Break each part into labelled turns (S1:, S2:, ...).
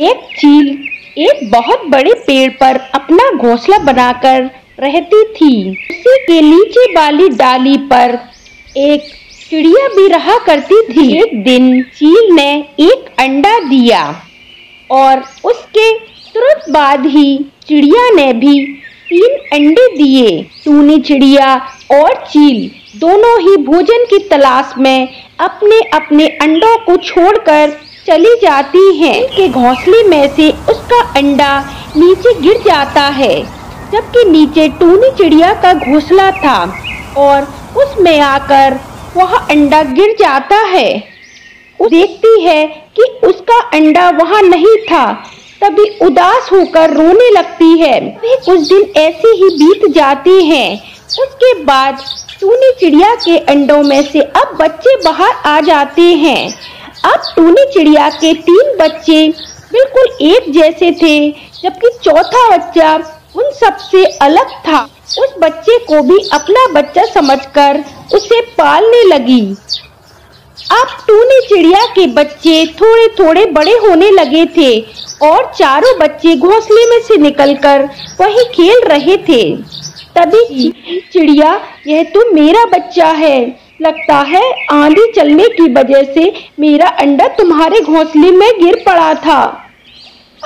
S1: एक चील एक बहुत बड़े पेड़ पर अपना घोंसला बनाकर रहती थी। उसी के नीचे वाली डाली पर एक चिड़िया भी रहा करती थी। एक दिन चील ने एक अंडा दिया और उसके तुरंत बाद ही चिड़िया ने भी तीन अंडे दिए। टूनी चिड़िया और चील दोनों ही भोजन की तलाश में अपने अपने अंडों को छोड़कर चली जाती है। के घोंसले में से उसका अंडा नीचे गिर जाता है, जबकि नीचे टूनी चिड़िया का घोंसला था और उसमें आकर वह अंडा गिर जाता है। देखती है कि उसका अंडा वहाँ नहीं था, तभी उदास होकर रोने लगती है। कुछ दिन ऐसे ही बीत जाते हैं। उसके बाद टूनी चिड़िया के अंडों में से अब बच्चे बाहर आ जाते हैं। अब टूनी चिड़िया के तीन बच्चे बिल्कुल एक जैसे थे जबकि चौथा बच्चा उन सबसे अलग था। उस बच्चे को भी अपना बच्चा समझकर उसे पालने लगी। अब टूनी चिड़िया के बच्चे थोड़े थोड़े बड़े होने लगे थे और चारों बच्चे घोंसले में से निकलकर वहीं खेल रहे थे। तभी चिड़िया यह तो मेरा बच्चा है। लगता है आंधी चलने की वजह से मेरा अंडा तुम्हारे घोंसले में गिर पड़ा था।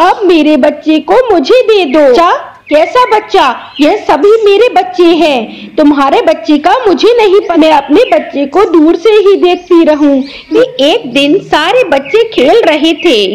S1: अब मेरे बच्चे को मुझे दे दो। क्या कैसा बच्चा? यह सभी मेरे बच्चे हैं। तुम्हारे बच्चे का मुझे नहीं पता। मैं अपने बच्चे को दूर से ही देखती रहूँ कि एक दिन सारे बच्चे खेल रहे थे।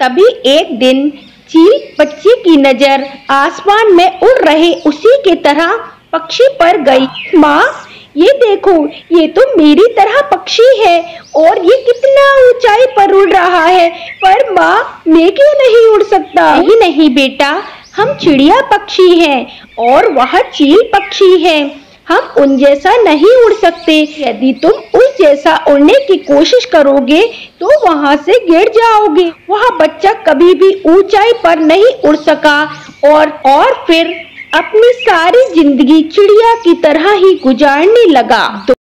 S1: तभी एक दिन चील बच्चे की नज़र आसमान में उड़ रहे उसी के तरह पक्षी पर गई। माँ ये देखो, ये तो मेरी तरह पक्षी है और ये कितना ऊंचाई पर उड़ रहा है, पर माँ, मैं क्यों नहीं उड़ सकता? नहीं नहीं बेटा, हम चिड़िया पक्षी हैं और वह चील पक्षी है। हम उन जैसा नहीं उड़ सकते। यदि तुम उस जैसा उड़ने की कोशिश करोगे तो वहाँ से गिर जाओगे। वह बच्चा कभी भी ऊंचाई पर नहीं उड़ सका और और फिर अपनी सारी ज़िंदगी चिड़िया की तरह ही गुजारने लगा।